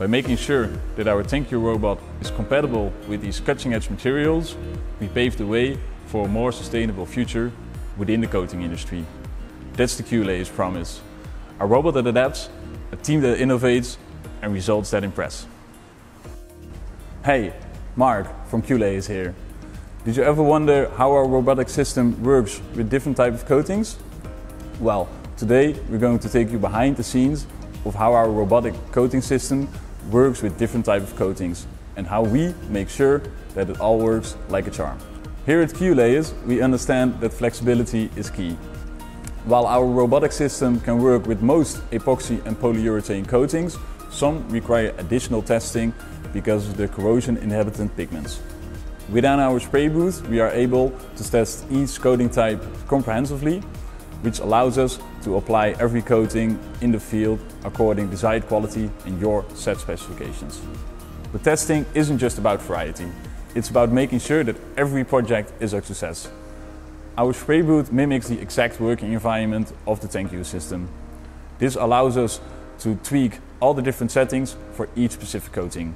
By making sure that our 10Q robot is compatible with these cutting edge materials, we pave the way for a more sustainable future within the coating industry. That's the Qlayers promise. A robot that adapts, a team that innovates, and results that impress. Hey, Mark from Qlayers here. Did you ever wonder how our robotic system works with different types of coatings? Well, today we're going to take you behind the scenes of how our robotic coating system works with different types of coatings and how we make sure that it all works like a charm. Here at Qlayers, we understand that flexibility is key. While our robotic system can work with most epoxy and polyurethane coatings, some require additional testing because of the corrosion inhibitant pigments. Within our spray booth, we are able to test each coating type comprehensively, which allows us to apply every coating in the field according desired quality and your set specifications. But testing isn't just about variety. It's about making sure that every project is a success. Our spray booth mimics the exact working environment of the 10Q system. This allows us to tweak all the different settings for each specific coating,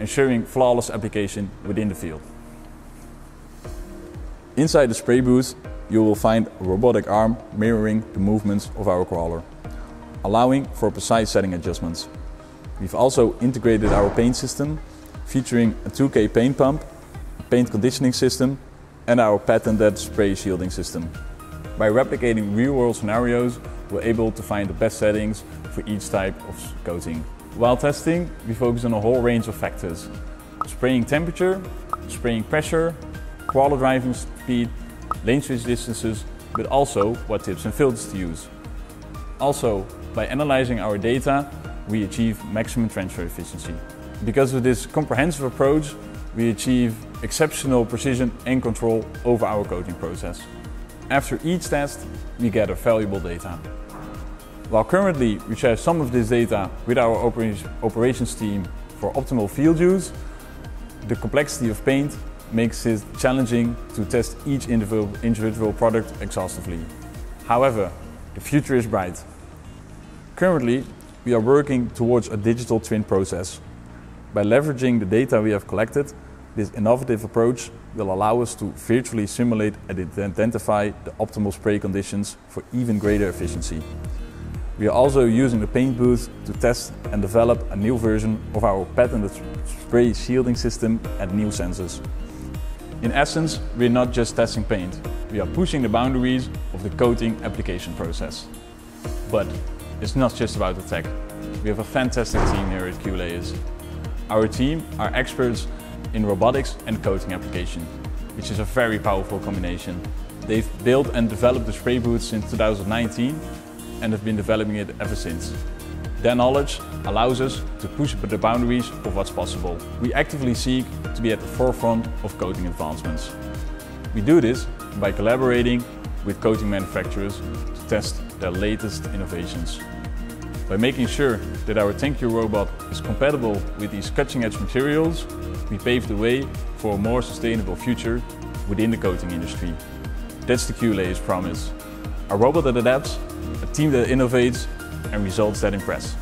ensuring flawless application within the field. Inside the spray booth, you will find a robotic arm mirroring the movements of our crawler, allowing for precise setting adjustments. We've also integrated our paint system, featuring a 2K paint pump, a paint conditioning system, and our patented spray shielding system. By replicating real-world scenarios, we're able to find the best settings for each type of coating. While testing, we focus on a whole range of factors. Spraying temperature, spraying pressure, crawler driving speed, lane switch distances, but also what tips and filters to use. Also, by analyzing our data, we achieve maximum transfer efficiency. Because of this comprehensive approach, we achieve exceptional precision and control over our coating process. After each test, we gather valuable data. While currently we share some of this data with our operations team for optimal field use, the complexity of paint makes it challenging to test each individual, product exhaustively. However, the future is bright. Currently, we are working towards a digital twin process. By leveraging the data we have collected, this innovative approach will allow us to virtually simulate and identify the optimal spray conditions for even greater efficiency. We are also using the paint booth to test and develop a new version of our patented spray shielding system and new sensors. In essence, we're not just testing paint, we are pushing the boundaries of the coating application process. But it's not just about the tech. We have a fantastic team here at Qlayers. Our team are experts in robotics and coating application, which is a very powerful combination. They've built and developed the spray booth since 2019 and have been developing it ever since. Their knowledge allows us to push the boundaries of what's possible. We actively seek to be at the forefront of coating advancements. We do this by collaborating with coating manufacturers to test their latest innovations. By making sure that our 10Q robot is compatible with these cutting-edge materials, we pave the way for a more sustainable future within the coating industry. That's the Qlayers promise. A robot that adapts, a team that innovates, and results that impress.